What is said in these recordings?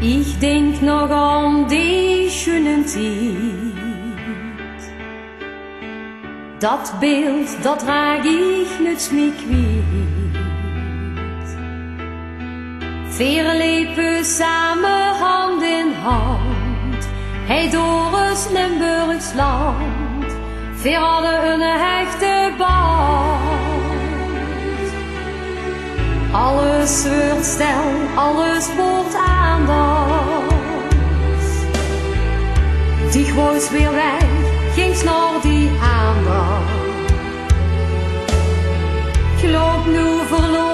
Ich denk nog an die schönen Zeit. Dat beeld, dat draag ich mit mir kwijt. Vier lepen samen hand in hand, hij door het land. Veer hadden een hechte band. Alles wordt stel, alles wordt aandacht. Die gooit weer weg, geen snor die aandacht. Geloof nu verloren.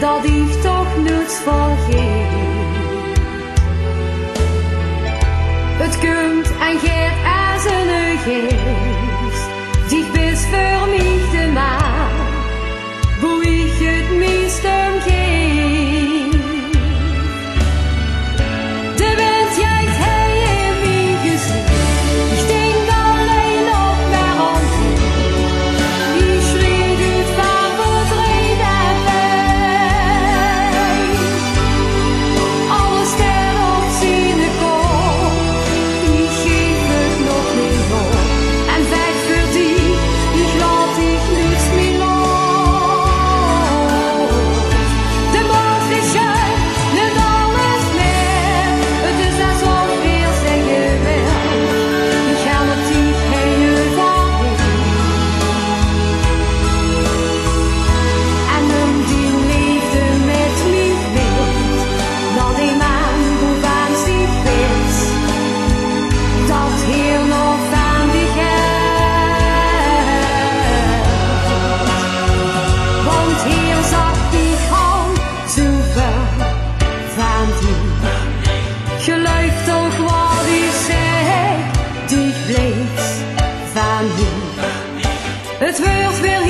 dat ik toch niets vergeet. Het kunt en geert en zijn geest. Het wil, wil